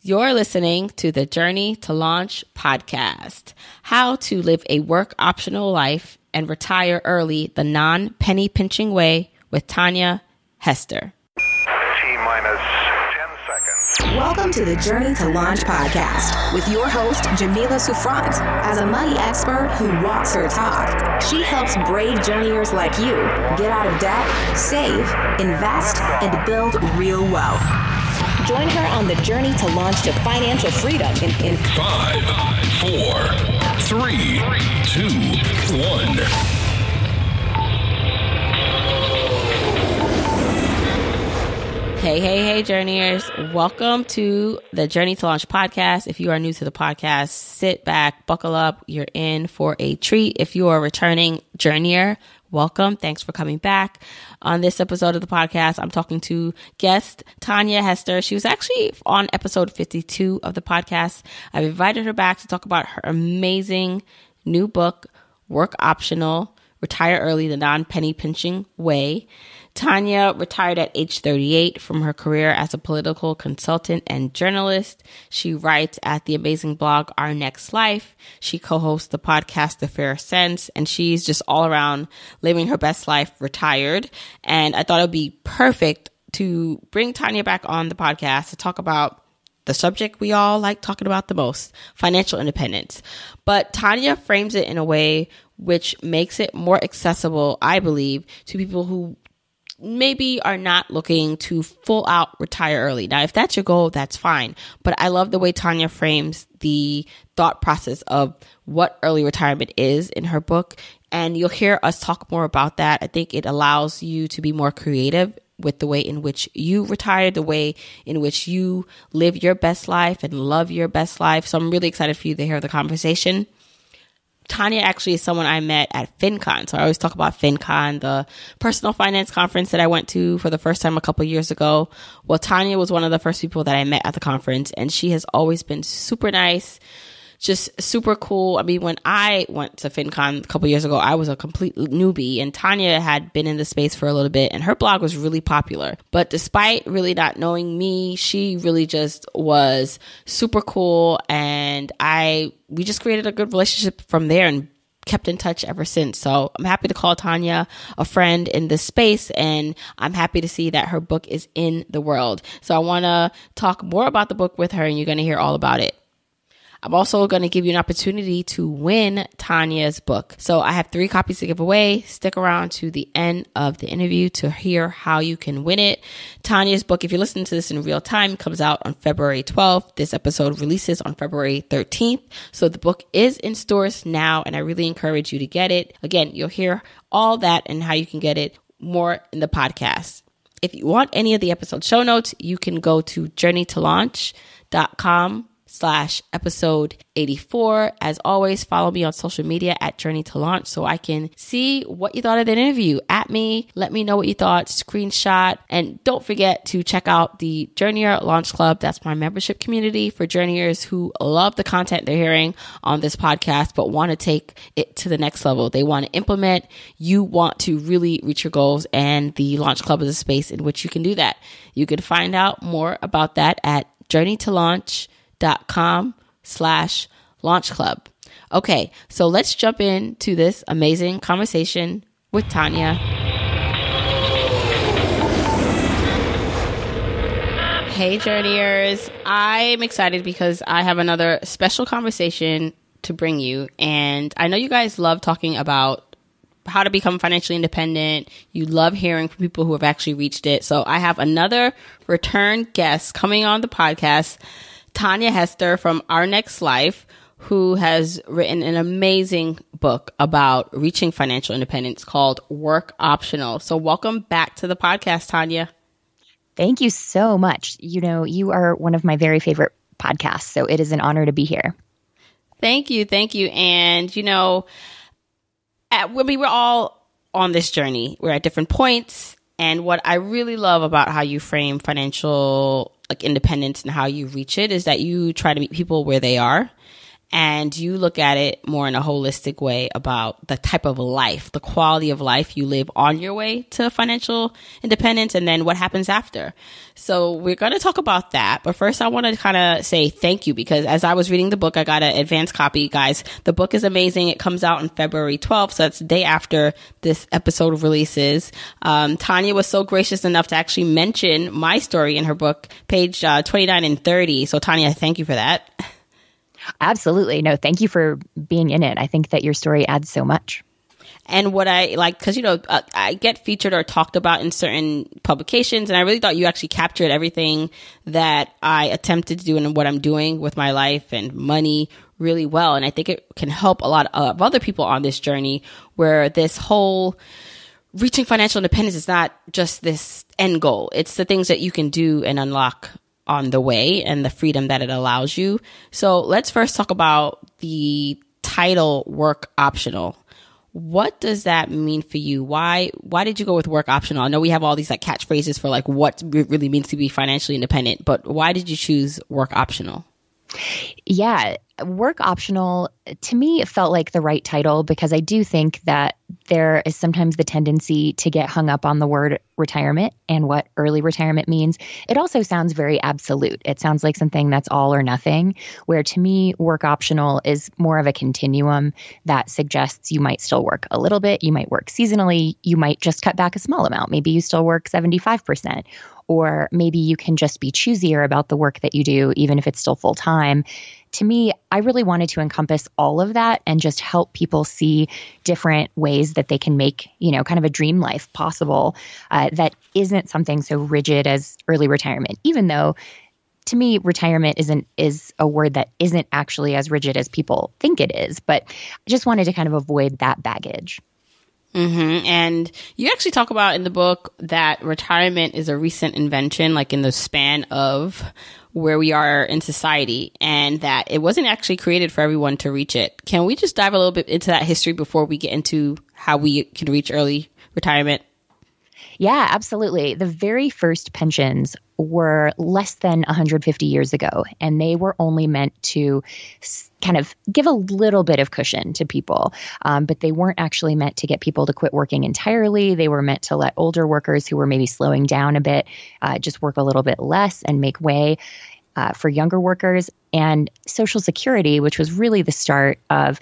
You're listening to the Journey to Launch podcast How to Live a Work Optional Life and Retire Early the Non Penny Pinching Way with Tanja Hester. Minus 10 seconds. Welcome to the Journey to Launch podcast with your host, Jamila Souffrant. As a money expert who walks her talk, she helps brave journeyers like you get out of debt, save, invest, and build real wealth. Join her on the journey to launch to financial freedom in, in Five, four, three, two, one. Hey, hey, hey, journeyers. Welcome to the Journey to Launch podcast. If you are new to the podcast, sit back, buckle up. You're in for a treat. If you are a returning journeyer, welcome. Thanks for coming back. On this episode of the podcast, I'm talking to guest Tanja Hester. She was actually on episode 52 of the podcast. I've invited her back to talk about her amazing new book, Work Optional Retire Early the Non Penny Pinching Way. Tanja retired at age 38 from her career as a political consultant and journalist. She writes at the amazing blog Our Next Life. She co-hosts the podcast The Fairer Cents, and she's just all around living her best life retired. And I thought it would be perfect to bring Tanja back on the podcast to talk about the subject we all like talking about the most financial independence. But Tanja frames it in a way which makes it more accessible, I believe, to people who maybe are not looking to full out retire early. Now, if that's your goal, that's fine. But I love the way Tanja frames the thought process of what early retirement is in her book. And you'll hear us talk more about that. I think it allows you to be more creative with the way in which you retire, the way in which you live your best life and love your best life. So I'm really excited for you to hear the conversation. Tanja actually is someone I met at FinCon. So I always talk about FinCon, the personal finance conference that I went to for the first time a couple years ago. Well, Tanja was one of the first people that I met at the conference and she has always been super nice, just super cool. I mean, when I went to FinCon a couple years ago, I was a complete newbie and Tanja had been in the space for a little bit and her blog was really popular. But despite really not knowing me, she really just was super cool and I we just created a good relationship from there and kept in touch ever since. So I'm happy to call Tanja a friend in this space and I'm happy to see that her book is in the world. So I want to talk more about the book with her and you're going to hear all about it. I'm also going to give you an opportunity to win Tanja's book. So I have three copies to give away. Stick around to the end of the interview to hear how you can win it. Tanja's book, if you're listening to this in real time, comes out on February 12th. This episode releases on February 13th. So the book is in stores now, and I really encourage you to get it. Again, you'll hear all that and how you can get it more in the podcast. If you want any of the episode show notes, you can go to journeytolaunch.com slash episode 84. As always, follow me on social media at Journey to Launch so I can see what you thought of the interview. At me, let me know what you thought, screenshot, and don't forget to check out the Journeyer Launch Club. That's my membership community for journeyers who love the content they're hearing on this podcast, but want to take it to the next level. They want to implement, you want to really reach your goals, and the Launch Club is a space in which you can do that. You can find out more about that at Journey to Launch dot com slash launch club. Okay, so let's jump into this amazing conversation with Tanja. Hey, journeyers. I'm excited because I have another special conversation to bring you. And I know you guys love talking about how to become financially independent. You love hearing from people who have actually reached it. So I have another return guest coming on the podcast. Tanja Hester from Our Next Life, who has written an amazing book about reaching financial independence called Work Optional. So, welcome back to the podcast, Tanja. Thank you so much. You know, you are one of my very favorite podcasts, so it is an honor to be here. Thank you. Thank you. And, you know, at, we were all on this journey, we're at different points. And what I really love about how you frame financial like independence and how you reach it is that you try to meet people where they are and you look at it more in a holistic way about the type of life, the quality of life you live on your way to financial independence and then what happens after. So we're going to talk about that. But first, I want to kind of say thank you because as I was reading the book, I got an advanced copy, guys. The book is amazing. It comes out on February 12th. So that's the day after this episode releases. Um, Tanja was so gracious enough to actually mention my story in her book, page uh, 29 and 30. So Tanja, thank you for that. Absolutely. No, thank you for being in it. I think that your story adds so much. And what I like, because you know, uh, I get featured or talked about in certain publications, and I really thought you actually captured everything that I attempted to do and what I'm doing with my life and money really well. And I think it can help a lot of other people on this journey where this whole reaching financial independence is not just this end goal. It's the things that you can do and unlock on the way and the freedom that it allows you. So let's first talk about the title work optional. What does that mean for you? Why why did you go with work optional? I know we have all these like catchphrases for like what it really means to be financially independent, but why did you choose work optional? Yeah, work optional to me it felt like the right title because I do think that there is sometimes the tendency to get hung up on the word retirement and what early retirement means. It also sounds very absolute. It sounds like something that's all or nothing, where to me, work optional is more of a continuum that suggests you might still work a little bit, you might work seasonally, you might just cut back a small amount. Maybe you still work 75%, or maybe you can just be choosier about the work that you do, even if it's still full time to me, I really wanted to encompass all of that and just help people see different ways that they can make, you know, kind of a dream life possible uh, that isn't something so rigid as early retirement, even though to me retirement isn't is a word that isn't actually as rigid as people think it is but i just wanted to kind of avoid that baggage Mm-hmm. And you actually talk about in the book that retirement is a recent invention, like in the span of where we are in society and that it wasn't actually created for everyone to reach it. Can we just dive a little bit into that history before we get into how we can reach early retirement? Yeah, absolutely. The very first pensions were less than 150 years ago, and they were only meant to kind of give a little bit of cushion to people, um, but they weren't actually meant to get people to quit working entirely. They were meant to let older workers who were maybe slowing down a bit uh, just work a little bit less and make way. Uh, for younger workers and Social Security, which was really the start of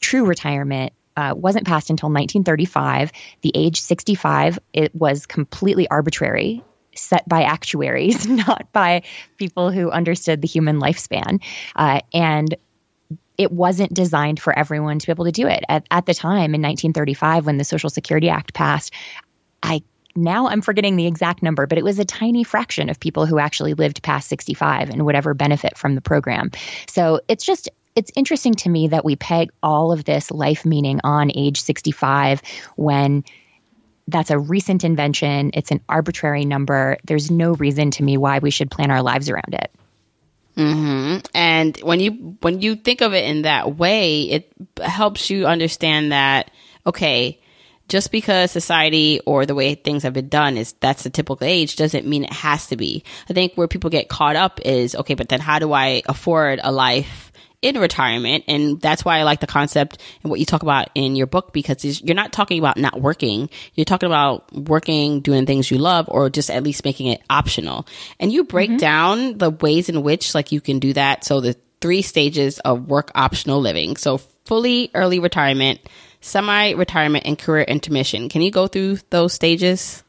true retirement, uh, wasn't passed until 1935. The age 65 it was completely arbitrary set by actuaries, not by people who understood the human lifespan. Uh, and it wasn't designed for everyone to be able to do it. At, at the time in 1935, when the Social Security Act passed, I now I'm forgetting the exact number, but it was a tiny fraction of people who actually lived past 65 and would ever benefit from the program. So it's just it's interesting to me that we peg all of this life meaning on age 65 when that's a recent invention. It's an arbitrary number. There's no reason to me why we should plan our lives around it. Mm-hmm. And when you when you think of it in that way, it helps you understand that okay, just because society or the way things have been done is that's the typical age doesn't mean it has to be. I think where people get caught up is okay, but then how do I afford a life in retirement. And that's why I like the concept and what you talk about in your book because you're not talking about not working. You're talking about working, doing things you love, or just at least making it optional. And you break mm-hmm. down the ways in which like you can do that. So the three stages of work optional living. So fully early retirement, semi retirement, and career intermission. Can you go through those stages?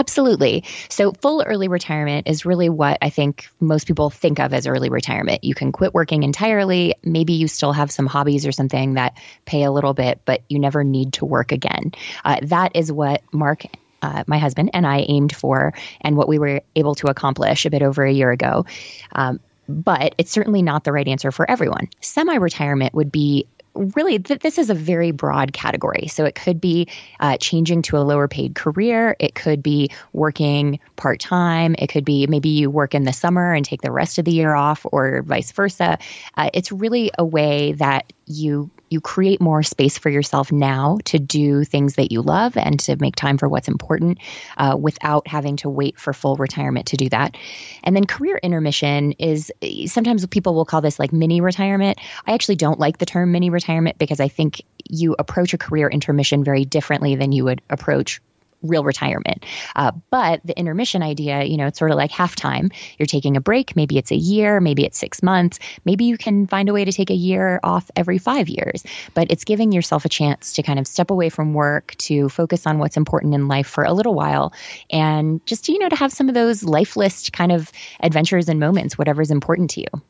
Absolutely. So, full early retirement is really what I think most people think of as early retirement. You can quit working entirely. Maybe you still have some hobbies or something that pay a little bit, but you never need to work again. Uh, that is what Mark uh, my husband and I aimed for, and what we were able to accomplish a bit over a year ago. Um, but it's certainly not the right answer for everyone. Semi retirement would be really th- this is a very broad category. So it could be uh, changing to a lower paid career. It could be working part-time. It could be maybe you work in the summer and take the rest of the year off or vice versa. Uh, it's really a way that you you create more space for yourself now to do things that you love and to make time for what's important uh, without having to wait for full retirement to do that. And then career intermission is sometimes people will call this like mini retirement. I actually don't like the term mini retirement because I think you approach a career intermission very differently than you would approach real retirement. Uh, but the intermission idea, you know, it's sort of like halftime. You're taking a break. Maybe it's a year, maybe it's six months. Maybe you can find a way to take a year off every five years. But it's giving yourself a chance to kind of step away from work, to focus on what's important in life for a little while, and just, you know, to have some of those life list kind of adventures and moments, whatever's important to you.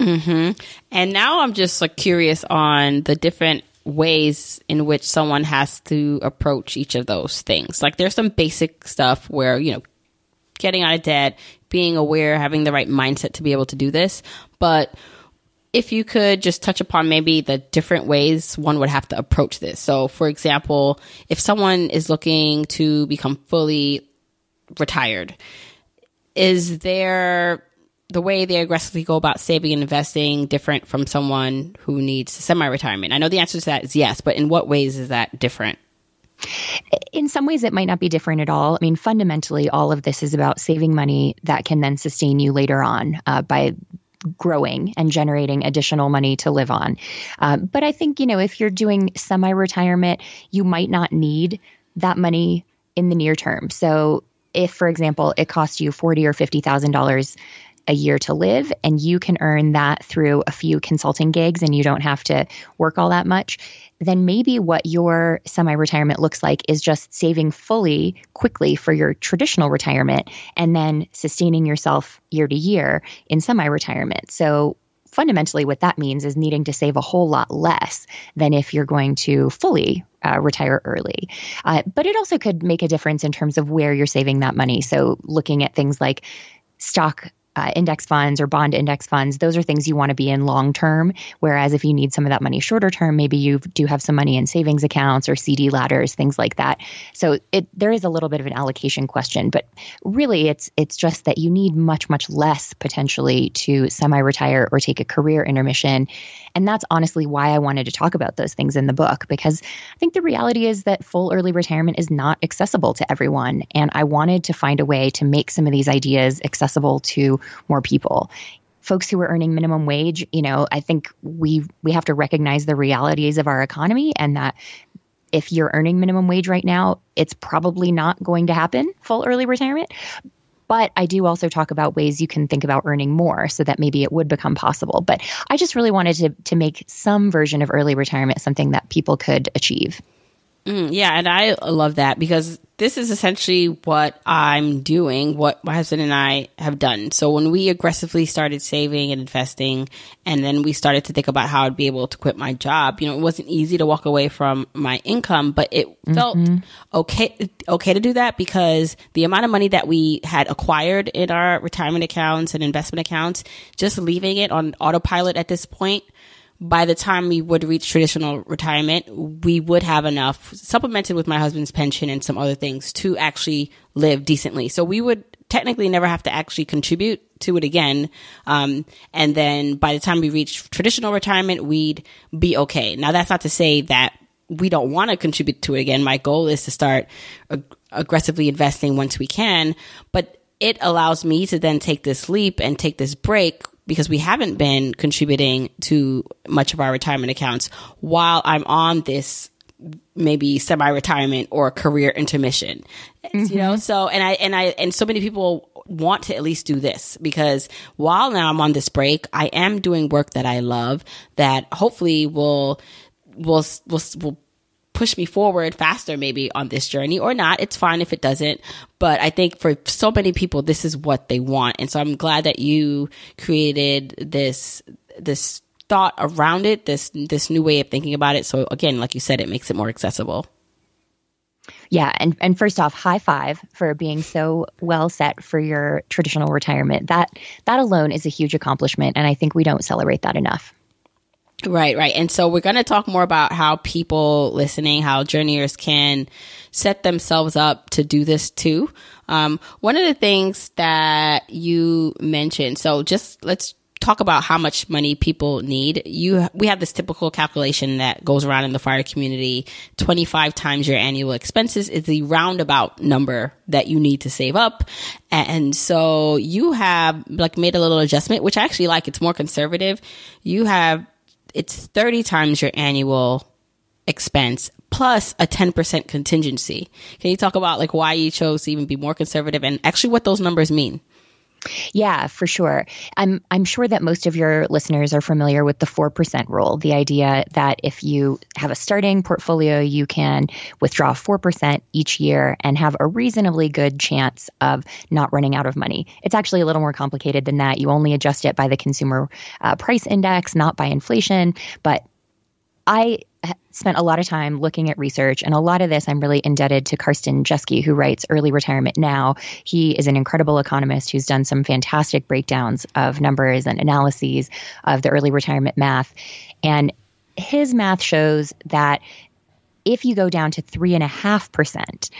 Mm-hmm. And now I'm just like curious on the different ways in which someone has to approach each of those things. Like there's some basic stuff where, you know, getting out of debt, being aware, having the right mindset to be able to do this. But if you could just touch upon maybe the different ways one would have to approach this. So, for example, if someone is looking to become fully retired, is there the way they aggressively go about saving and investing different from someone who needs semi-retirement? I know the answer to that is yes, but in what ways is that different? In some ways, it might not be different at all. I mean, fundamentally, all of this is about saving money that can then sustain you later on uh, by growing and generating additional money to live on. Um, but I think, you know, if you're doing semi retirement, you might not need that money in the near term. So, if, for example, it costs you forty or fifty thousand dollars a year to live and you can earn that through a few consulting gigs and you don't have to work all that much, then maybe what your semi retirement looks like is just saving fully quickly for your traditional retirement and then sustaining yourself year to year in semi retirement. So fundamentally what that means is needing to save a whole lot less than if you're going to fully uh, retire early. Uh, but it also could make a difference in terms of where you're saving that money. So looking at things like stock uh, index funds or bond index funds, those are things you want to be in long term. Whereas if you need some of that money shorter term, maybe you do have some money in savings accounts or CD ladders, things like that. So it there is a little bit of an allocation question, but really it's it's just that you need much much less potentially to semi-retire or take a career intermission, and that's honestly why I wanted to talk about those things in the book because I think the reality is that full early retirement is not accessible to everyone, and I wanted to find a way to make some of these ideas accessible to more people. Folks who are earning minimum wage you know i think we we have to recognize the realities of our economy and that if you're earning minimum wage right now it's probably not going to happen full early retirement but I do also talk about ways you can think about earning more so that maybe it would become possible. But I just really wanted to, to make some version of early retirement something that people could achieve. Mm, yeah, and I love that because this is essentially what I'm doing, what my husband and I have done. So when we aggressively started saving and investing, and then we started to think about how I'd be able to quit my job, you know, it wasn't easy to walk away from my income, but it mm-hmm. felt okay, okay to do that because the amount of money that we had acquired in our retirement accounts and investment accounts, just leaving it on autopilot at this point by the time we would reach traditional retirement, we would have enough supplemented with my husband's pension and some other things to actually live decently. So we would technically never have to actually contribute to it again. Um, and then by the time we reach traditional retirement, we'd be okay. Now that's not to say that we don't want to contribute to it again. My goal is to start ag- aggressively investing once we can, but it allows me to then take this leap and take this break because we haven't been contributing to much of our retirement accounts while I'm on this maybe semi-retirement or career intermission mm-hmm. you know so and i and i and so many people want to at least do this because while now i'm on this break i am doing work that i love that hopefully will will will, will push me forward faster maybe on this journey or not. It's fine if it doesn't. But I think for so many people, this is what they want. And so I'm glad that you created this, this thought around it, this, this new way of thinking about it. So again, like you said, it makes it more accessible. Yeah, and and first off, high five for being so well set for your traditional retirement. That that alone is a huge accomplishment and I think we don't celebrate that enough. Right, right. And so we're going to talk more about how people listening, how journeyers can set themselves up to do this too. Um, one of the things that you mentioned, so just let's talk about how much money people need, you we have this typical calculation that goes around in the fire community. Twenty five times your annual expenses is the roundabout number that you need to save up, and so you have like made a little adjustment, which I actually like. It's more conservative. You have it's thirty times your annual expense plus a 10% contingency. Can you talk about like why you chose to even be more conservative and actually what those numbers mean? Yeah, for sure. I'm I'm sure that most of your listeners are familiar with the 4% rule, the idea that if you have a starting portfolio, you can withdraw 4% each year and have a reasonably good chance of not running out of money. It's actually a little more complicated than that. You only adjust it by the consumer uh, price index, not by inflation, but I spent a lot of time looking at research, and a lot of this I'm really indebted to Karsten Jeske, who writes Early Retirement Now. He is an incredible economist who's done some fantastic breakdowns of numbers and analyses of the early retirement math. And his math shows that if you go down to three and a half percent,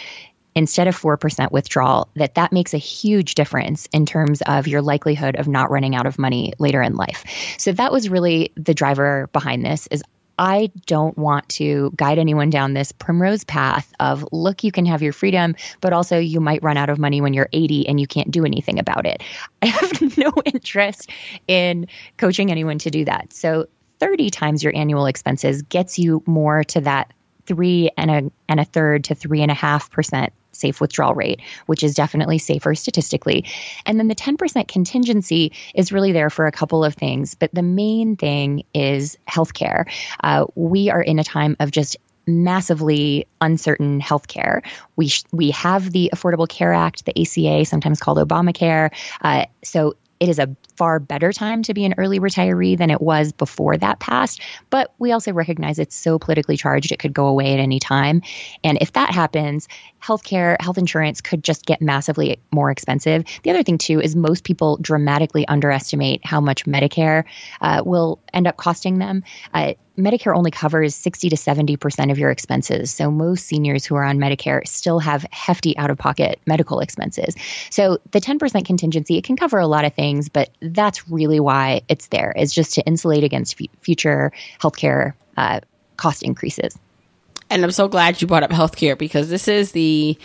instead of 4% withdrawal that that makes a huge difference in terms of your likelihood of not running out of money later in life so that was really the driver behind this is I don't want to guide anyone down this primrose path of look, you can have your freedom, but also you might run out of money when you're 80 and you can't do anything about it. I have no interest in coaching anyone to do that. So 30 times your annual expenses gets you more to that three and a and a third to three and a half percent safe withdrawal rate, which is definitely safer statistically. And then the 10% contingency is really there for a couple of things, but the main thing is healthcare. Uh, we are in a time of just massively uncertain healthcare. We sh- we have the Affordable Care Act, the ACA, sometimes called Obamacare. Uh, so it is a far better time to be an early retiree than it was before that passed. But we also recognize it's so politically charged, it could go away at any time. And if that happens, healthcare, health insurance could just get massively more expensive. The other thing, too, is most people dramatically underestimate how much Medicare uh, will end up costing them. Uh, Medicare only covers 60 to 70% of your expenses. So most seniors who are on Medicare still have hefty out of pocket medical expenses. So the 10% contingency, it can cover a lot of things, but that's really why it's there, is just to insulate against f- future healthcare uh, cost increases. And I'm so glad you brought up healthcare because this is the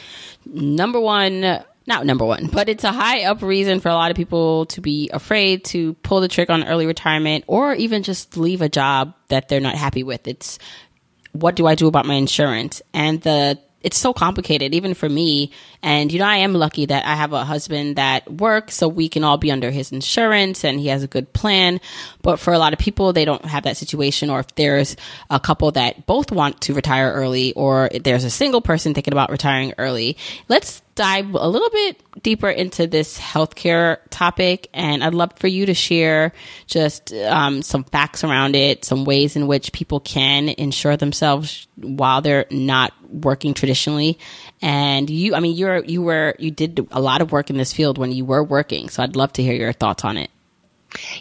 number one not number one, but it's a high up reason for a lot of people to be afraid to pull the trick on early retirement or even just leave a job that they're not happy with. It's what do I do about my insurance? And the it's so complicated, even for me. And, you know, I am lucky that I have a husband that works, so we can all be under his insurance and he has a good plan. But for a lot of people, they don't have that situation. Or if there's a couple that both want to retire early, or there's a single person thinking about retiring early, let's dive a little bit deeper into this healthcare topic, and I'd love for you to share just um, some facts around it, some ways in which people can insure themselves while they're not working traditionally. And you, I mean, you're you were you did a lot of work in this field when you were working, so I'd love to hear your thoughts on it.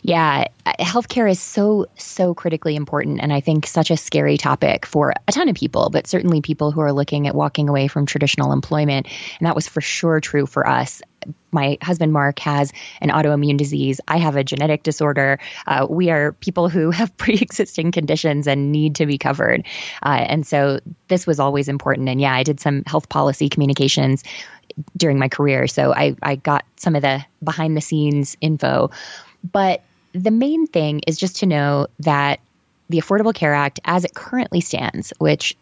Yeah, healthcare is so, so critically important. And I think such a scary topic for a ton of people, but certainly people who are looking at walking away from traditional employment. And that was for sure true for us. My husband, Mark, has an autoimmune disease. I have a genetic disorder. Uh, we are people who have pre existing conditions and need to be covered. Uh, and so this was always important. And yeah, I did some health policy communications during my career. So I, I got some of the behind the scenes info but the main thing is just to know that the Affordable Care Act, as it currently stands, which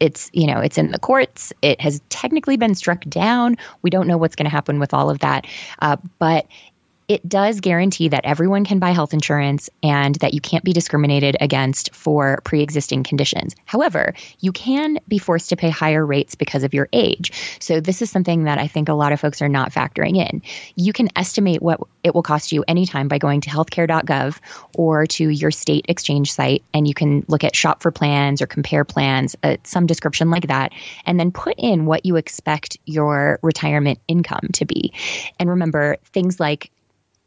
it's you know it's in the courts it has technically been struck down. We don't know what's going to happen with all of that. Uh, but it does guarantee that everyone can buy health insurance and that you can't be discriminated against for pre existing conditions. However, you can be forced to pay higher rates because of your age. So, this is something that I think a lot of folks are not factoring in. You can estimate what it will cost you anytime by going to healthcare.gov or to your state exchange site, and you can look at shop for plans or compare plans, uh, some description like that, and then put in what you expect your retirement income to be. And remember, things like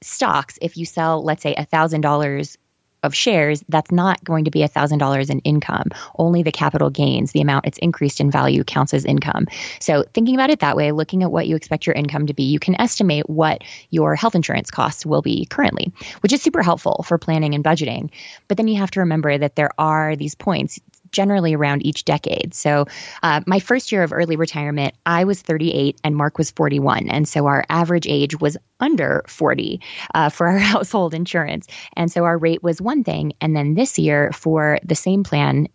stocks, if you sell, let's say, $1,000 of shares, that's not going to be $1,000 in income. Only the capital gains, the amount it's increased in value, counts as income. So, thinking about it that way, looking at what you expect your income to be, you can estimate what your health insurance costs will be currently, which is super helpful for planning and budgeting. But then you have to remember that there are these points generally around each decade. So, uh, my first year of early retirement, I was 38 and Mark was 41. And so our average age was under 40 uh, for our household insurance. And so our rate was one thing. And then this year, for the same plan,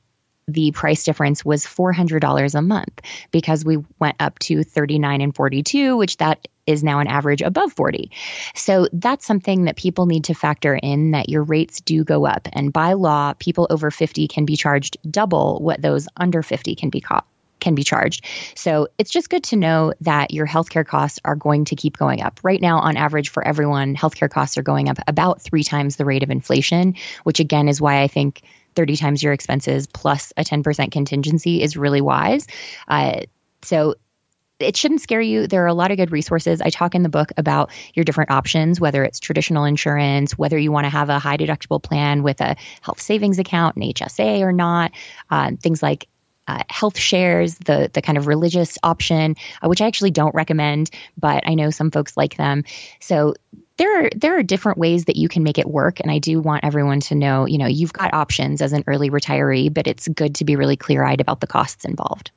the price difference was $400 a month because we went up to 39 and 42 which that is now an average above 40. So that's something that people need to factor in that your rates do go up. And by law, people over 50 can be charged double what those under 50 can be caught can be charged. So it's just good to know that your healthcare costs are going to keep going up. Right now, on average, for everyone, healthcare costs are going up about three times the rate of inflation, which again is why I think 30 times your expenses plus a 10% contingency is really wise. Uh, so it shouldn't scare you. There are a lot of good resources. I talk in the book about your different options, whether it's traditional insurance, whether you want to have a high deductible plan with a health savings account, an HSA or not, uh, things like uh, health shares, the the kind of religious option, uh, which I actually don't recommend, but I know some folks like them. So there are there are different ways that you can make it work, and I do want everyone to know, you know, you've got options as an early retiree, but it's good to be really clear eyed about the costs involved.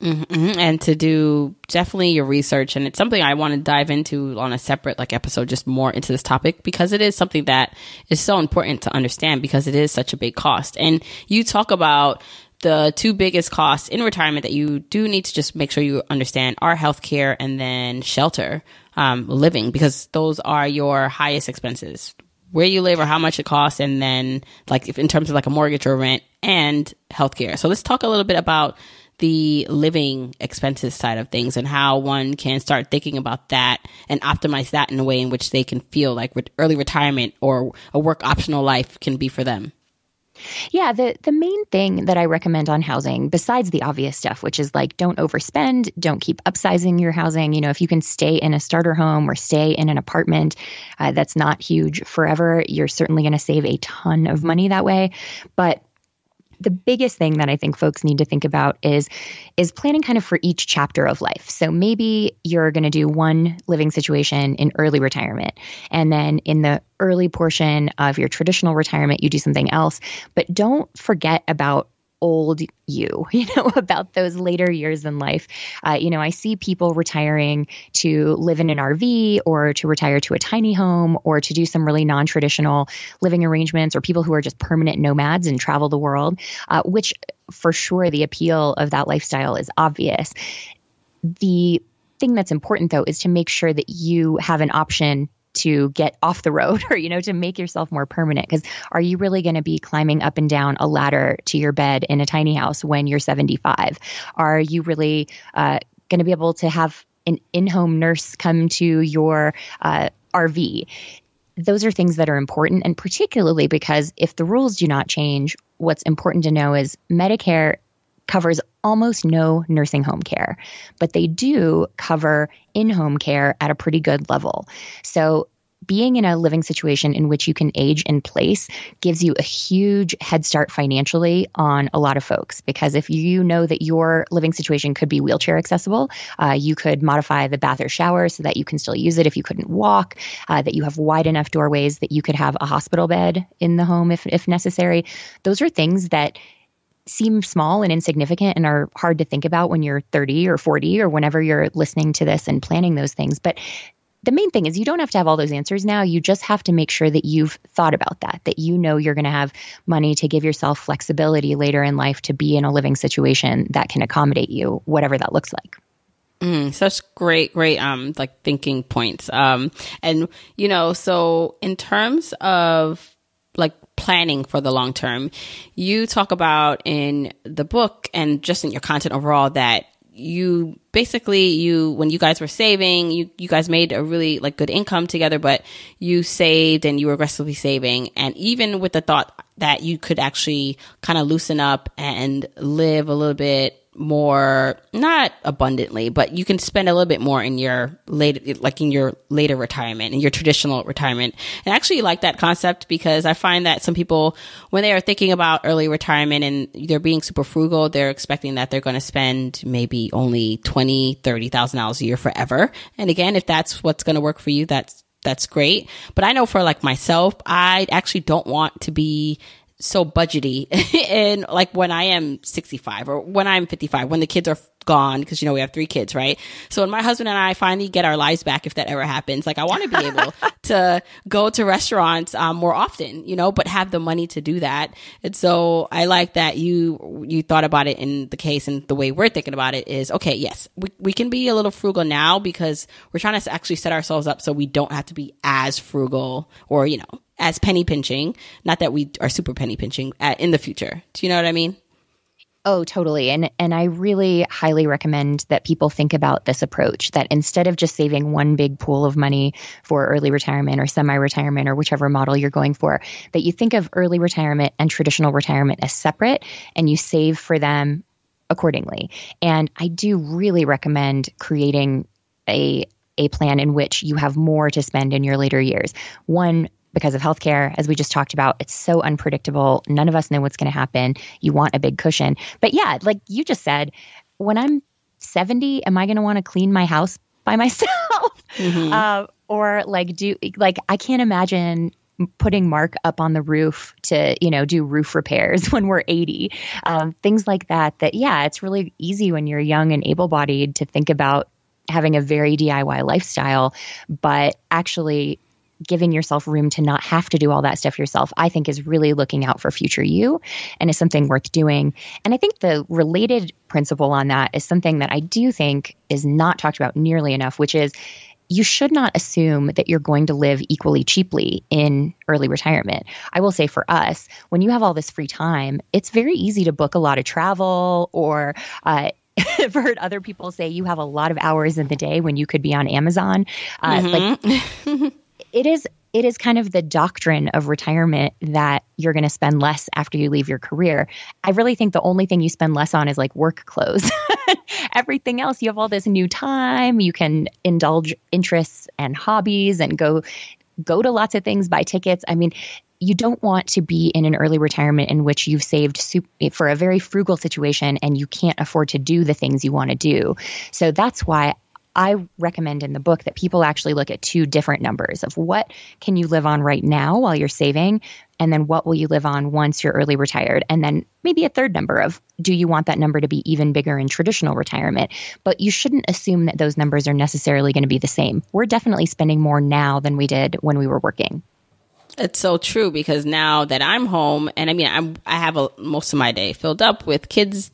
Mm-hmm. And to do definitely your research, and it's something I want to dive into on a separate like episode, just more into this topic because it is something that is so important to understand because it is such a big cost. And you talk about the two biggest costs in retirement that you do need to just make sure you understand are healthcare and then shelter, um, living because those are your highest expenses. Where you live or how much it costs, and then like if in terms of like a mortgage or rent and healthcare. So let's talk a little bit about the living expenses side of things and how one can start thinking about that and optimize that in a way in which they can feel like re- early retirement or a work optional life can be for them. Yeah, the the main thing that I recommend on housing, besides the obvious stuff, which is like don't overspend, don't keep upsizing your housing. You know, if you can stay in a starter home or stay in an apartment uh, that's not huge forever, you're certainly going to save a ton of money that way. But the biggest thing that I think folks need to think about is is planning kind of for each chapter of life. So maybe you're going to do one living situation in early retirement and then in the early portion of your traditional retirement you do something else, but don't forget about old you, you know, about those later years in life. Uh, you know, I see people retiring to live in an RV or to retire to a tiny home or to do some really non traditional living arrangements or people who are just permanent nomads and travel the world, uh, which for sure the appeal of that lifestyle is obvious. The thing that's important though is to make sure that you have an option to get off the road or you know to make yourself more permanent. Because are you really going to be climbing up and down a ladder to your bed in a tiny house when you're 75 are you really uh, going to be able to have an in-home nurse come to your uh, rv those are things that are important and particularly because if the rules do not change what's important to know is medicare covers almost no nursing home care, but they do cover in home care at a pretty good level. So, being in a living situation in which you can age in place gives you a huge head start financially on a lot of folks. Because if you know that your living situation could be wheelchair accessible, uh, you could modify the bath or shower so that you can still use it if you couldn't walk, uh, that you have wide enough doorways that you could have a hospital bed in the home if, if necessary. Those are things that seem small and insignificant and are hard to think about when you're 30 or 40 or whenever you're listening to this and planning those things. But the main thing is you don't have to have all those answers now. You just have to make sure that you've thought about that, that you know you're going to have money to give yourself flexibility later in life to be in a living situation that can accommodate you, whatever that looks like. Mm, such great, great, um, like thinking points. Um, and you know, so in terms of planning for the long term. You talk about in the book and just in your content overall that you basically you when you guys were saving you you guys made a really like good income together but you saved and you were aggressively saving and even with the thought that you could actually kind of loosen up and live a little bit more not abundantly but you can spend a little bit more in your later like in your later retirement in your traditional retirement. And I actually like that concept because i find that some people when they are thinking about early retirement and they're being super frugal they're expecting that they're going to spend maybe only 20 30000 dollars a year forever. And again if that's what's going to work for you that's that's great. But i know for like myself i actually don't want to be so budgety and like when I am 65 or when I'm 55, when the kids are gone, because you know, we have three kids, right? So when my husband and I finally get our lives back, if that ever happens, like I want to be able to go to restaurants um, more often, you know, but have the money to do that. And so I like that you, you thought about it in the case and the way we're thinking about it is, okay, yes, we, we can be a little frugal now because we're trying to actually set ourselves up so we don't have to be as frugal or, you know, as penny pinching. Not that we are super penny pinching at, in the future. Do you know what I mean? Oh, totally. And and I really highly recommend that people think about this approach that instead of just saving one big pool of money for early retirement or semi-retirement or whichever model you're going for, that you think of early retirement and traditional retirement as separate and you save for them accordingly. And I do really recommend creating a a plan in which you have more to spend in your later years. One because of healthcare, as we just talked about, it's so unpredictable. None of us know what's going to happen. You want a big cushion. But yeah, like you just said, when I'm 70, am I going to want to clean my house by myself? Mm-hmm. Uh, or like do, like, I can't imagine putting Mark up on the roof to, you know, do roof repairs when we're 80. Um, things like that, that, yeah, it's really easy when you're young and able bodied to think about having a very DIY lifestyle, but actually giving yourself room to not have to do all that stuff yourself, I think is really looking out for future you and is something worth doing. And I think the related principle on that is something that I do think is not talked about nearly enough, which is you should not assume that you're going to live equally cheaply in early retirement. I will say for us, when you have all this free time, it's very easy to book a lot of travel or uh, I've heard other people say you have a lot of hours in the day when you could be on Amazon. Uh, mm-hmm. Like it is it is kind of the doctrine of retirement that you're going to spend less after you leave your career. I really think the only thing you spend less on is like work clothes. Everything else, you have all this new time. You can indulge interests and hobbies and go go to lots of things, buy tickets. I mean, you don't want to be in an early retirement in which you've saved for a very frugal situation and you can't afford to do the things you want to do. So that's why I recommend in the book that people actually look at two different numbers of what can you live on right now while you're saving, and then what will you live on once you're early retired, and then maybe a third number of do you want that number to be even bigger in traditional retirement? But you shouldn't assume that those numbers are necessarily going to be the same. We're definitely spending more now than we did when we were working. It's so true because now that I'm home, and I mean, I'm I have a, most of my day filled up with kids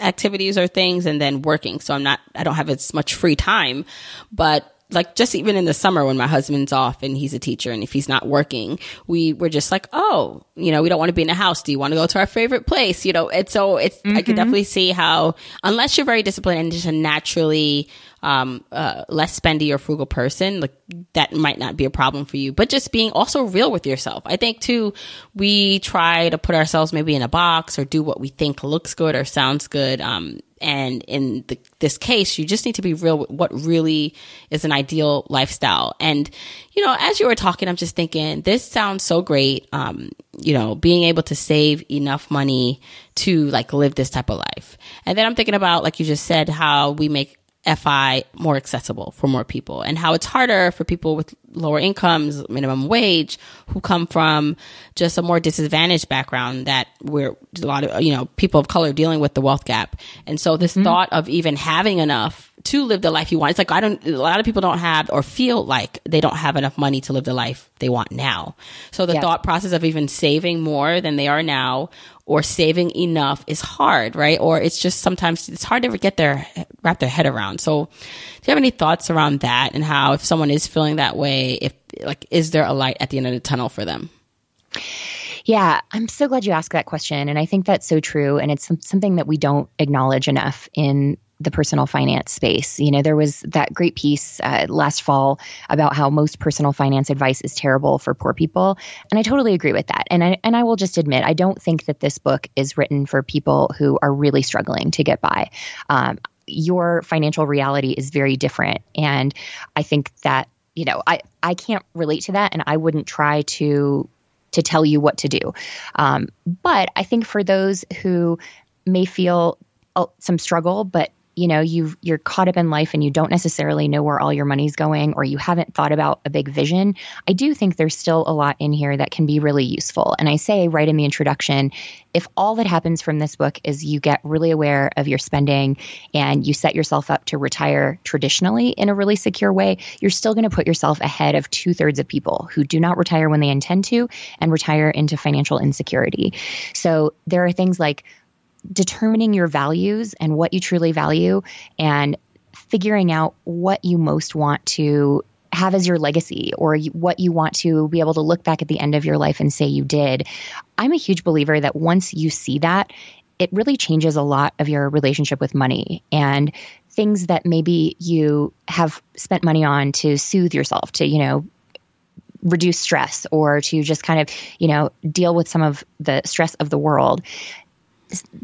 activities or things and then working. So I'm not, I don't have as much free time, but like just even in the summer when my husband's off and he's a teacher and if he's not working, we were just like, oh, you know, we don't want to be in a house. Do you want to go to our favorite place? You know, and so it's, mm-hmm. I could mm-hmm. definitely see how, unless you're very disciplined and just naturally um, uh, less spendy or frugal person, like that might not be a problem for you. But just being also real with yourself. I think too, we try to put ourselves maybe in a box or do what we think looks good or sounds good. Um, and in the, this case, you just need to be real with what really is an ideal lifestyle. And, you know, as you were talking, I'm just thinking, this sounds so great. Um, you know, being able to save enough money to like live this type of life. And then I'm thinking about, like you just said, how we make FI more accessible for more people and how it's harder for people with lower incomes, minimum wage, who come from just a more disadvantaged background that we're a lot of, you know, people of color dealing with the wealth gap. And so this mm-hmm. thought of even having enough to live the life you want, it's like, I don't, a lot of people don't have or feel like they don't have enough money to live the life they want now. So the thought process of even saving more than they are now or saving enough is hard, right? Or it's just sometimes it's hard to get their wrap their head around. So, do you have any thoughts around that and how if someone is feeling that way, if like is there a light at the end of the tunnel for them? Yeah, I'm so glad you asked that question. And I think that's so true. And it's something that we don't acknowledge enough in the personal finance space. You know, there was that great piece uh, last fall about how most personal finance advice is terrible for poor people, and I totally agree with that. And I and I will just admit, I don't think that this book is written for people who are really struggling to get by. Um, your financial reality is very different, and I think that you know, I I can't relate to that, and I wouldn't try to to tell you what to do. Um, but I think for those who may feel uh, some struggle, but you know you you're caught up in life and you don't necessarily know where all your money's going or you haven't thought about a big vision i do think there's still a lot in here that can be really useful. And i say right in the introduction if all that happens from this book is you get really aware of your spending and you set yourself up to retire traditionally in a really secure way you're still going to put yourself ahead of two-thirds of people who do not retire when they intend to and retire into financial insecurity. So there are things like determining your values and what you truly value and figuring out what you most want to have as your legacy or what you want to be able to look back at the end of your life and say you did. I'm a huge believer that once you see that, it really changes a lot of your relationship with money and things that maybe you have spent money on to soothe yourself, to, you know, reduce stress or to just kind of, you know, deal with some of the stress of the world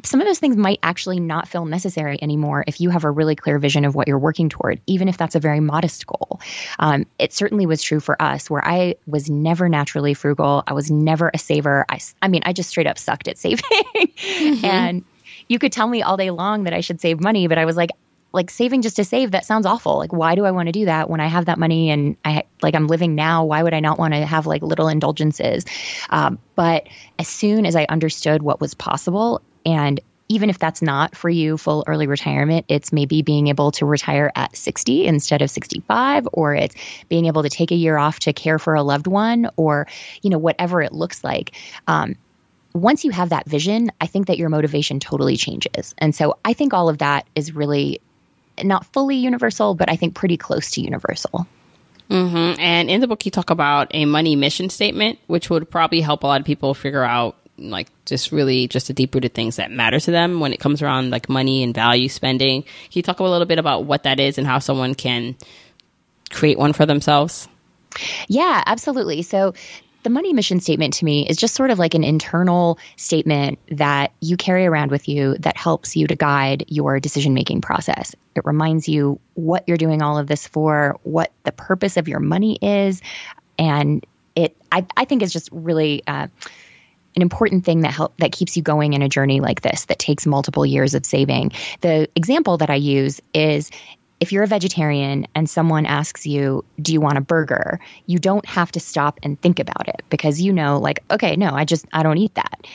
some of those things might actually not feel necessary anymore if you have a really clear vision of what you're working toward, even if that's a very modest goal. Um, it certainly was true for us, where I was never naturally frugal. I was never a saver. I, I mean, I just straight up sucked at saving. mm-hmm. And you could tell me all day long that I should save money, but I was like, like saving just to save that sounds awful like why do i want to do that when i have that money and i like i'm living now why would i not want to have like little indulgences um, but as soon as i understood what was possible and even if that's not for you full early retirement, it's maybe being able to retire at 60 instead of 65, or it's being able to take a year off to care for a loved one, or, you know, whatever it looks like. Um, once you have that vision, I think that your motivation totally changes. And so I think all of that is really not fully universal, but I think pretty close to universal. Mm-hmm. And in the book, you talk about a money mission statement, which would probably help a lot of people figure out like just really just the deep rooted things that matter to them when it comes around like money and value spending. Can you talk a little bit about what that is and how someone can create one for themselves? Yeah, absolutely. So the money mission statement to me is just sort of like an internal statement that you carry around with you that helps you to guide your decision making process. It reminds you what you're doing all of this for, what the purpose of your money is, and it I, I think is just really uh, an important thing that help that keeps you going in a journey like this that takes multiple years of saving. The example that I use is if you're a vegetarian and someone asks you, "Do you want a burger?" you don't have to stop and think about it because you know like, "Okay, no, I just I don't eat that."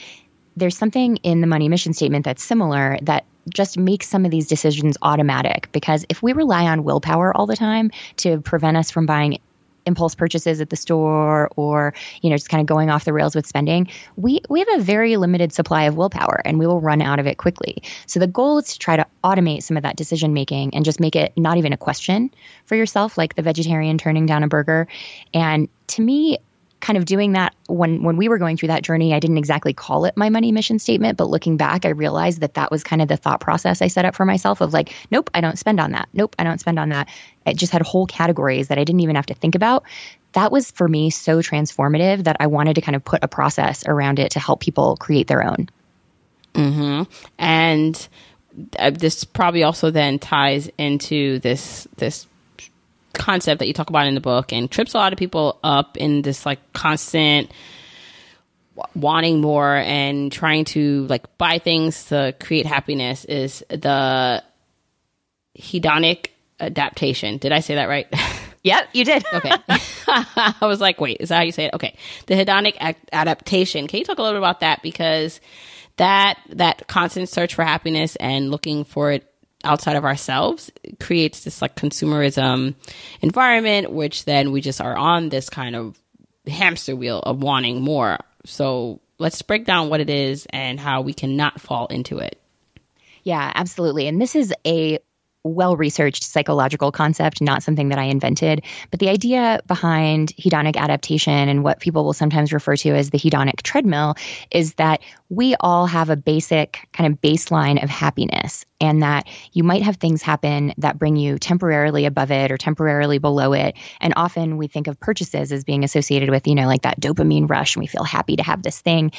There's something in the money mission statement that's similar that just makes some of these decisions automatic because if we rely on willpower all the time to prevent us from buying impulse purchases at the store or you know just kind of going off the rails with spending we we have a very limited supply of willpower and we will run out of it quickly. So the goal is to try to automate some of that decision making and just make it not even a question for yourself like the vegetarian turning down a burger. And to me kind of doing that when when we were going through that journey i didn't exactly call it my money mission statement but looking back i realized that that was kind of the thought process i set up for myself of like nope i don't spend on that. Nope i don't spend on that. It just had whole categories that i didn't even have to think about. That was for me so transformative that i wanted to kind of put a process around it to help people create their own. Mm-hmm. and uh, this probably also then ties into this this concept that you talk about in the book and trips a lot of people up in this like constant wanting more and trying to like buy things to create happiness is the hedonic adaptation. Did I say that right? Yep, you did. okay. I was like, wait, is that how you say it? Okay. The hedonic adaptation. Can you talk a little bit about that? Because that, that constant search for happiness and looking for it outside of ourselves creates this like consumerism environment, which then we just are on this kind of hamster wheel of wanting more. So let's break down what it is and how we cannot fall into it. Yeah, absolutely. And this is a well researched psychological concept, not something that I invented. But the idea behind hedonic adaptation and what people will sometimes refer to as the hedonic treadmill is that we all have a basic kind of baseline of happiness, and that you might have things happen that bring you temporarily above it or temporarily below it. And often we think of purchases as being associated with, you know, like that dopamine rush, and we feel happy to have this thing.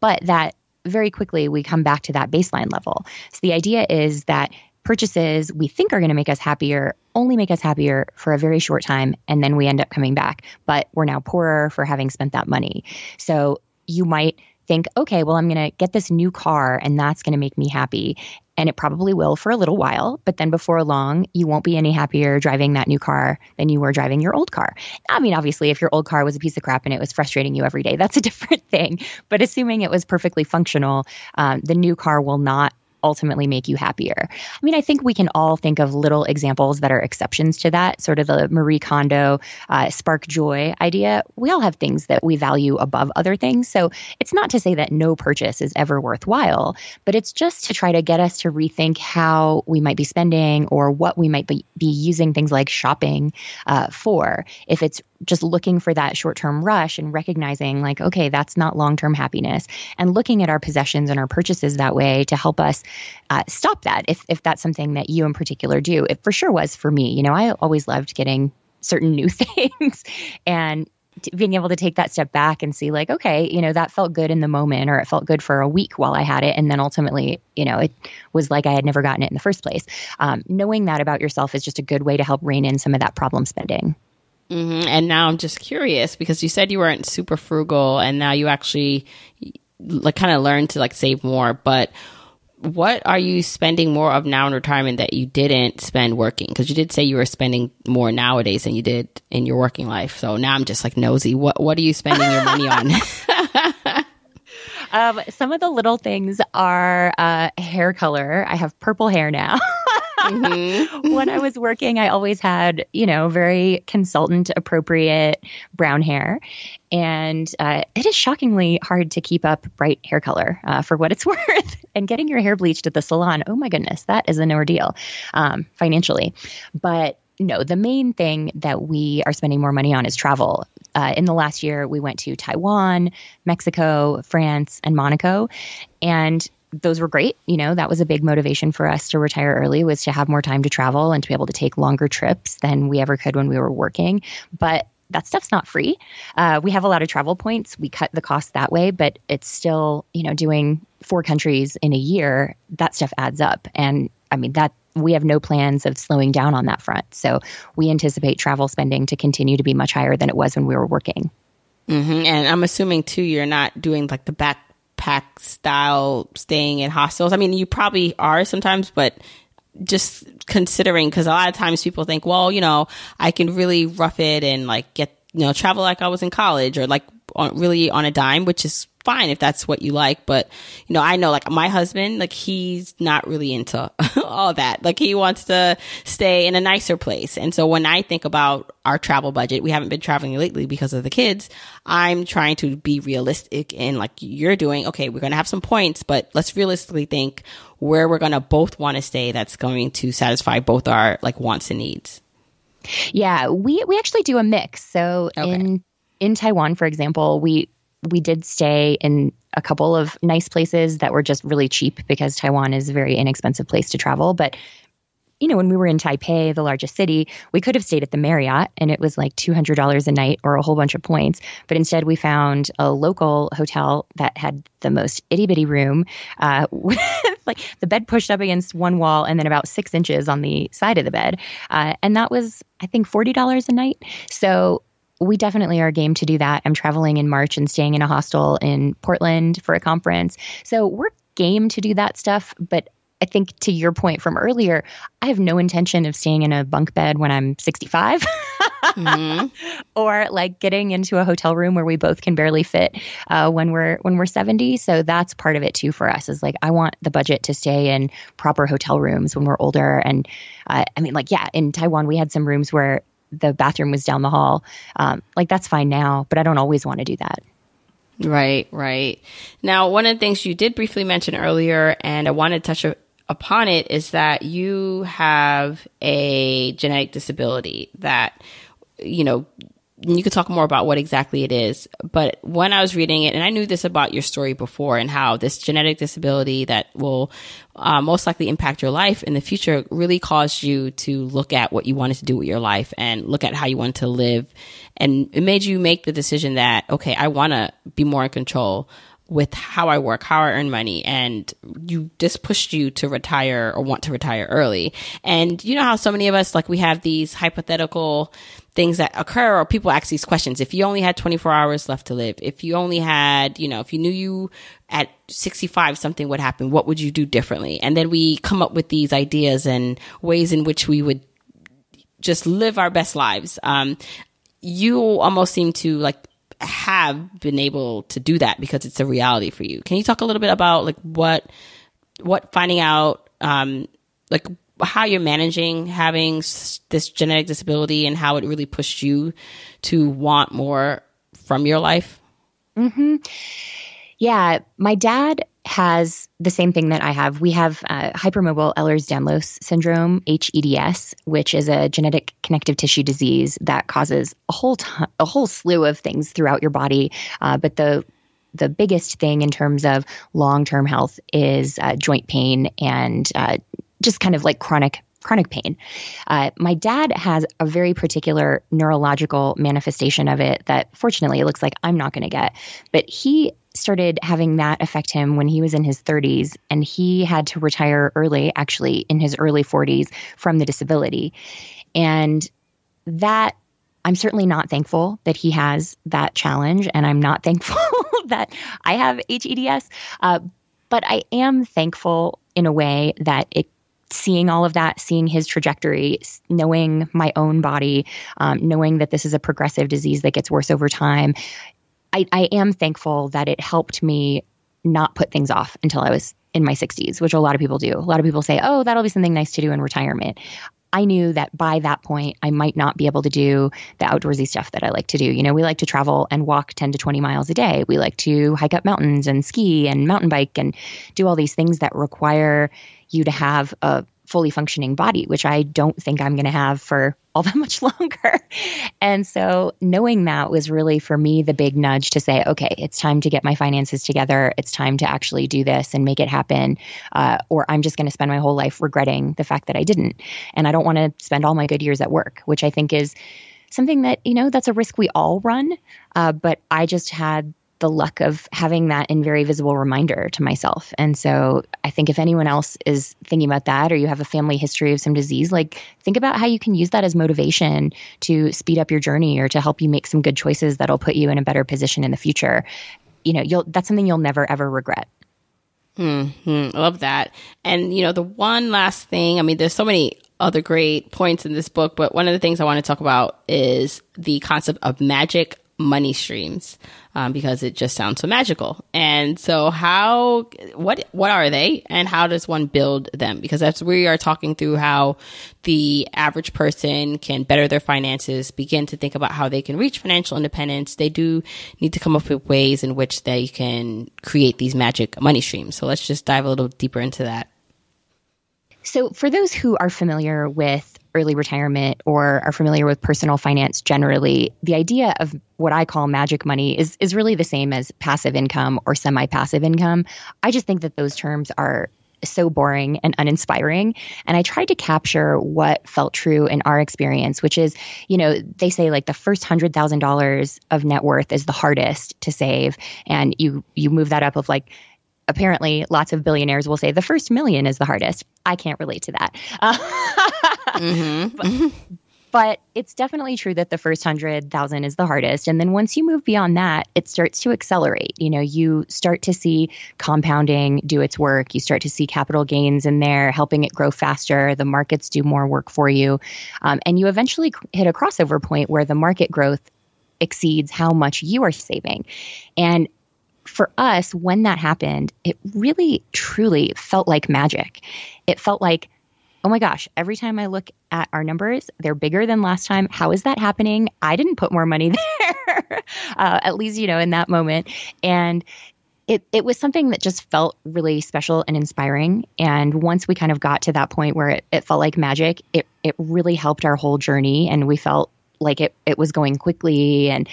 But that very quickly we come back to that baseline level. So the idea is that purchases we think are going to make us happier only make us happier for a very short time and then we end up coming back. But we're now poorer for having spent that money. So you might think okay well i'm going to get this new car and that's going to make me happy. And it probably will for a little while but then before long you won't be any happier driving that new car than you were driving your old car. I mean obviously if your old car was a piece of crap and it was frustrating you every day that's a different thing. But assuming it was perfectly functional um, the new car will not ultimately make you happier. I mean, I think we can all think of little examples that are exceptions to that, sort of the Marie Kondo uh, spark joy idea. We all have things that we value above other things. So it's not to say that no purchase is ever worthwhile, but it's just to try to get us to rethink how we might be spending or what we might be, be using things like shopping uh, for. If it's just looking for that short term rush and recognizing, like, okay, that's not long term happiness, and looking at our possessions and our purchases that way to help us uh, stop that if, if that's something that you in particular do. It for sure was for me. You know, I always loved getting certain new things and being able to take that step back and see like okay you know that felt good in the moment or it felt good for a week while i had it and then ultimately you know it was like i had never gotten it in the first place um, knowing that about yourself is just a good way to help rein in some of that problem spending Mm-hmm. And now I'm just curious because you said you weren't super frugal, and now you actually like kind of learned to like save more. But what are you spending more of now in retirement that you didn't spend working? Because you did say you were spending more nowadays than you did in your working life. So now I'm just like nosy. What what are you spending your money on? um, some of the little things are uh, hair color. I have purple hair now. Mm-hmm. when I was working, I always had, you know, very consultant appropriate brown hair. And uh, it is shockingly hard to keep up bright hair color uh, for what it's worth. and getting your hair bleached at the salon, oh my goodness, that is an ordeal um, financially. But no, the main thing that we are spending more money on is travel. Uh, in the last year, we went to Taiwan, Mexico, France, and Monaco. And those were great. You know, that was a big motivation for us to retire early was to have more time to travel and to be able to take longer trips than we ever could when we were working. But that stuff's not free. Uh, we have a lot of travel points. We cut the cost that way, but it's still, you know, doing four countries in a year, that stuff adds up. And I mean, that we have no plans of slowing down on that front. So we anticipate travel spending to continue to be much higher than it was when we were working. Mm-hmm. And I'm assuming too, you're not doing like the back backpack style staying in hostels. I mean, you probably are sometimes, but just considering because a lot of times people think, well, you know, I can really rough it and like get you know travel like I was in college or like on, really on a dime, which is fine if that's what you like. But, you know, I know like my husband, like he's not really into all that. Like he wants to stay in a nicer place. And so when I think about our travel budget, we haven't been traveling lately because of the kids. I'm trying to be realistic and like you're doing, okay, we're going to have some points, but let's realistically think where we're going to both want to stay that's going to satisfy both our like wants and needs. Yeah, we we actually do a mix. So okay. in in Taiwan, for example, we we did stay in a couple of nice places that were just really cheap because Taiwan is a very inexpensive place to travel. But you know, when we were in Taipei, the largest city, we could have stayed at the Marriott and it was like $200 a night or a whole bunch of points. But instead, we found a local hotel that had the most itty bitty room, uh, like the bed pushed up against one wall and then about six inches on the side of the bed. Uh, and that was, I think, $40 a night. So we definitely are game to do that. I'm traveling in March and staying in a hostel in Portland for a conference. So we're game to do that stuff. But I think to your point from earlier, I have no intention of staying in a bunk bed when I'm 65 mm-hmm. or like getting into a hotel room where we both can barely fit uh, when we're when we're 70. So that's part of it too for us is like I want the budget to stay in proper hotel rooms when we're older. And uh, I mean, like yeah, in Taiwan we had some rooms where the bathroom was down the hall. Um, like that's fine now, but I don't always want to do that. Right, right. Now, one of the things you did briefly mention earlier, and I want to touch upon it is that you have a genetic disability that, you know, you could talk more about what exactly it is. But when I was reading it, and I knew this about your story before, and how this genetic disability that will uh, most likely impact your life in the future really caused you to look at what you wanted to do with your life and look at how you wanted to live. And it made you make the decision that, okay, I want to be more in control with how I work, how I earn money, and you just pushed you to retire or want to retire early. And you know how so many of us, like, we have these hypothetical things that occur or people ask these questions. If you only had 24 hours left to live, if you only had, you know, if you knew you at 65 something would happen, what would you do differently? And then we come up with these ideas and ways in which we would just live our best lives. Um, you almost seem to like have been able to do that because it's a reality for you. Can you talk a little bit about like what what finding out um like how you're managing having this genetic disability and how it really pushed you to want more from your life? Mhm. Yeah, my dad has the same thing that I have. We have uh, hypermobile Ehlers-Danlos syndrome (HEDS), which is a genetic connective tissue disease that causes a whole ton, a whole slew of things throughout your body. Uh, but the the biggest thing in terms of long term health is uh, joint pain and uh, just kind of like chronic chronic pain. Uh, my dad has a very particular neurological manifestation of it that fortunately it looks like I'm not going to get. But he started having that affect him when he was in his 30s and he had to retire early actually in his early 40s from the disability and that i'm certainly not thankful that he has that challenge and i'm not thankful that i have heds uh, but i am thankful in a way that it seeing all of that, seeing his trajectory, knowing my own body, um, knowing that this is a progressive disease that gets worse over time, I, I am thankful that it helped me not put things off until I was in my 60s, which a lot of people do. A lot of people say, oh, that'll be something nice to do in retirement. I knew that by that point, I might not be able to do the outdoorsy stuff that I like to do. You know, we like to travel and walk 10 to 20 miles a day. We like to hike up mountains and ski and mountain bike and do all these things that require you to have a fully functioning body, which I don't think I'm going to have for all that much longer. And so knowing that was really for me the big nudge to say, okay, it's time to get my finances together. It's time to actually do this and make it happen. Uh, or I'm just going to spend my whole life regretting the fact that I didn't. And I don't want to spend all my good years at work, which I think is something that, you know, that's a risk we all run. Uh, but I just had the luck of having that in very visible reminder to myself. And so I think if anyone else is thinking about that or you have a family history of some disease, like think about how you can use that as motivation to speed up your journey or to help you make some good choices that'll put you in a better position in the future. You know, you'll that's something you'll never ever regret. Hmm. Love that. And you know, the one last thing, I mean, there's so many other great points in this book, but one of the things I want to talk about is the concept of magic money streams um, because it just sounds so magical. And so, how what what are they, and how does one build them? Because as we are talking through how the average person can better their finances, begin to think about how they can reach financial independence, they do need to come up with ways in which they can create these magic money streams. So let's just dive a little deeper into that. So, for those who are familiar with early retirement or are familiar with personal finance generally, the idea of what I call magic money is is really the same as passive income or semi-passive income. I just think that those terms are so boring and uninspiring. And I tried to capture what felt true in our experience, which is, you know, they say like the first hundred thousand dollars of net worth is the hardest to save. And you you move that up of like apparently lots of billionaires will say the first million is the hardest. I can't relate to that. Uh, mm-hmm. but, but, it's definitely true that the first hundred thousand is the hardest. And then once you move beyond that, it starts to accelerate. You know, you start to see compounding do its work. You start to see capital gains in there, helping it grow faster. The markets do more work for you. Um, and you eventually hit a crossover point where the market growth exceeds how much you are saving. And for us, when that happened, it really truly felt like magic. It felt like, oh my gosh, every time I look at our numbers, they're bigger than last time. How is that happening? I didn't put more money there, uh, at least, you know, in that moment. And it, it was something that just felt really special and inspiring. And once we kind of got to that point where it, it felt like magic, it, it really helped our whole journey. And we felt like it, it was going quickly and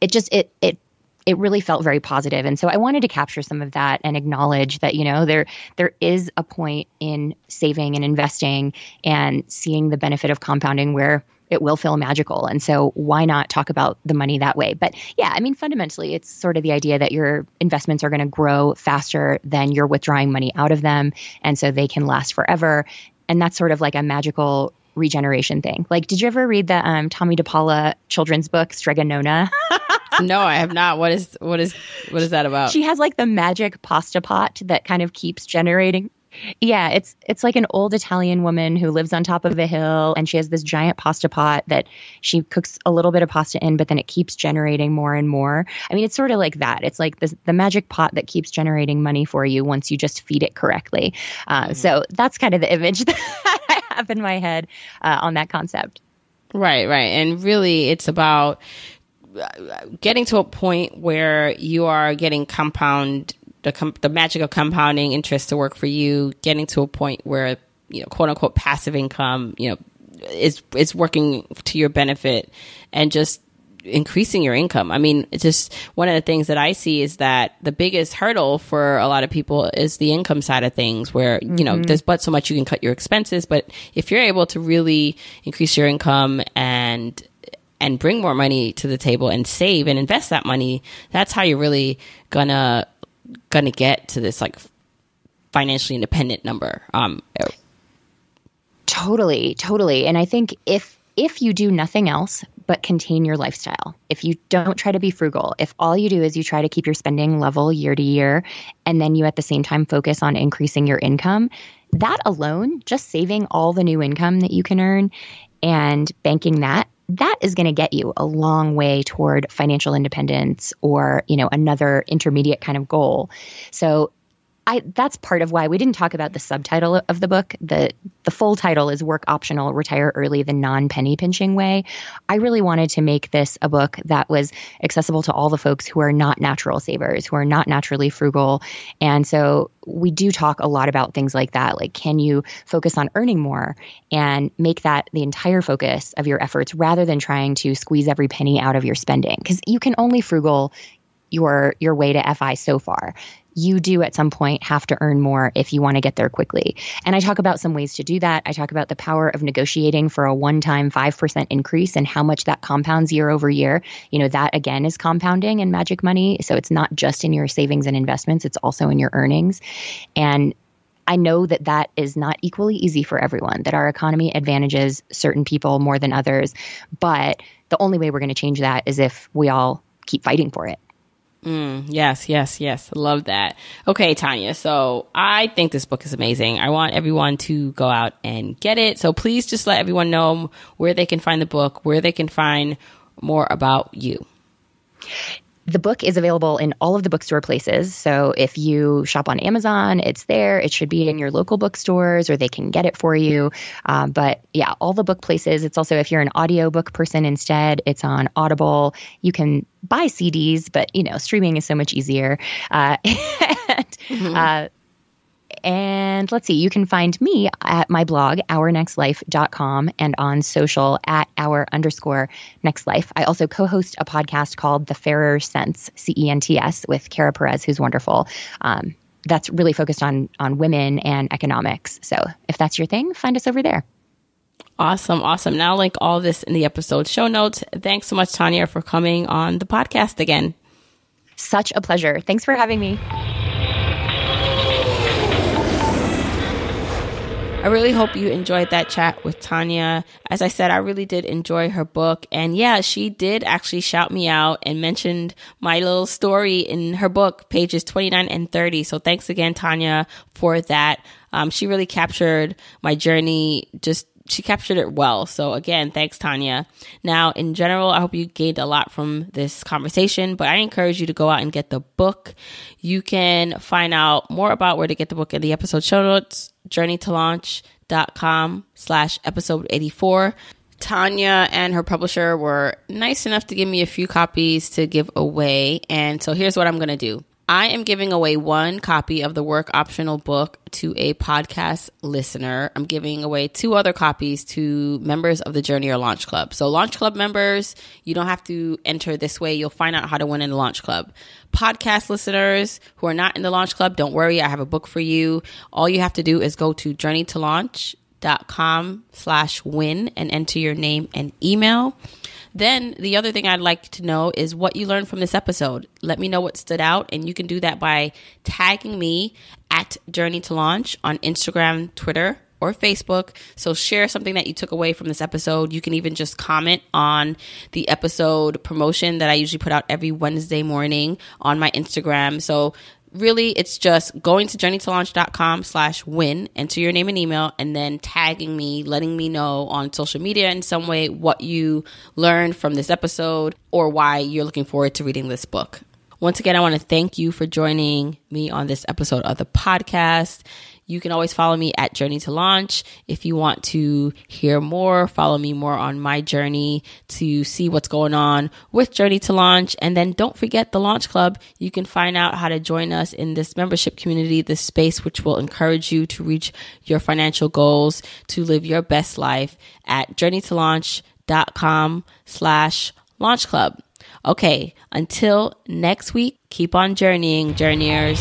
it just, it, it, it really felt very. And so I wanted to capture some of that and acknowledge that, you know, there, there is a point in saving and investing and seeing the benefit of compounding where it will feel magical. And so why not talk about the money that way? But yeah, I mean, fundamentally, it's sort of the idea that your investments are going to grow faster than you're withdrawing money out of them. And so they can last forever. And that's sort of like a magical regeneration thing. Like, did you ever read the um, Tomie dePaola children's book, Strega Nona? no, I have not. What is what is what is that about? She has like the magic pasta pot that kind of keeps generating yeah, it's it's like an old Italian woman who lives on top of a hill and she has this giant pasta pot that she cooks a little bit of pasta in, but then it keeps generating more and more. I mean, it's sort of like that. It's like this, the magic pot that keeps generating money for you once you just feed it correctly. Uh, mm-hmm. So that's kind of the image that I have in my head uh, on that concept. Right, right. And really, it's about uh, getting to a point where you are getting compound the com- the magic of compounding interest to work for you, getting to a point where you know quote unquote passive income, you know, is is working to your benefit, and just increasing your income. I mean, it's just one of the things that I see is that the biggest hurdle for a lot of people is the income side of things where, you mm-hmm. know, there's but so much you can cut your expenses, but if you're able to really increase your income and and bring more money to the table and save and invest that money, that's how you're really gonna going to get to this like financially independent number. Um, totally, totally. And I think if if you do nothing else but contain your lifestyle, if you don't try to be frugal, if all you do is you try to keep your spending level year to year, and then you at the same time focus on increasing your income, that alone, just saving all the new income that you can earn and banking that that is going to get you a long way toward financial independence or, you know, another intermediate kind of goal. So I that's part of why we didn't talk about the subtitle of the book. The the full title is Work Optional, Retire Early the Non-Penny Pinching Way. I really wanted to make this a book that was accessible to all the folks who are not natural savers, who are not naturally frugal. And so we do talk a lot about things like that. Like can you focus on earning more and make that the entire focus of your efforts rather than trying to squeeze every penny out of your spending? Because you can only frugal your your way to FI so far you do at some point have to earn more if you want to get there quickly. And I talk about some ways to do that. I talk about the power of negotiating for a one time 5% increase and how much that compounds year over year. You know, that again is compounding and magic money. So it's not just in your savings and investments, it's also in your earnings. And I know that that is not equally easy for everyone, that our economy advantages certain people more than others. But the only way we're going to change that is if we all keep fighting for it. Mm, yes, yes, yes. Love that. Okay, Tanja. So I think this book is amazing. I want everyone to go out and get it. So please just let everyone know where they can find the book, where they can find more about you. The book is available in all of the bookstore places. So if you shop on Amazon, it's there. It should be in your local bookstores or they can get it for you. Um, but yeah, all the book places. It's also, if you're an audiobook person instead, it's on Audible. You can buy CDs, but you know, streaming is so much easier. Uh, and, mm-hmm. uh, and let's see, you can find me at my blog, ournextlife.com, and on social at our underscore next life. I also co host a podcast called The Fairer Cents, C E N T S, with Kara Perez, who's wonderful. Um, that's really focused on on women and economics. So if that's your thing, find us over there. Awesome, awesome. Now I'll link all this in the episode show notes. Thanks so much, Tanja, for coming on the podcast again. Such a pleasure. Thanks for having me. I really hope you enjoyed that chat with Tanja. As I said, I really did enjoy her book. And yeah, she did actually shout me out and mentioned my little story in her book, pages 29 and 30. So thanks again, Tanja, for that. Um, she really captured my journey just she captured it well. So again, thanks Tanja. Now, in general, I hope you gained a lot from this conversation, but I encourage you to go out and get the book. You can find out more about where to get the book in the episode show notes, journeytolaunch.com slash episode 84. Tanja and her publisher were nice enough to give me a few copies to give away. And so here's what I'm going to do. I am giving away one copy of the work optional book to a podcast listener. I'm giving away two other copies to members of the Journeyer Launch Club. So, Launch Club members, you don't have to enter this way. You'll find out how to win in the Launch Club. Podcast listeners who are not in the Launch Club, don't worry. I have a book for you. All you have to do is go to Journey to Launch dot com slash win and enter your name and email. Then the other thing I'd like to know is what you learned from this episode. Let me know what stood out, and you can do that by tagging me at Journey to Launch on Instagram, Twitter, or Facebook. So share something that you took away from this episode. You can even just comment on the episode promotion that I usually put out every Wednesday morning on my Instagram. So really it's just going to journeytolaunch.com slash win enter your name and email and then tagging me letting me know on social media in some way what you learned from this episode or why you're looking forward to reading this book. Once again i want to thank you for joining me on this episode of the podcast you can always follow me at Journey to Launch. If you want to hear more, follow me more on my journey to see what's going on with Journey to Launch. And then don't forget the Launch Club. You can find out how to join us in this membership community, this space which will encourage you to reach your financial goals, to live your best life at journeytolaunch.com slash launch club. Okay, until next week, keep on journeying, journeyers.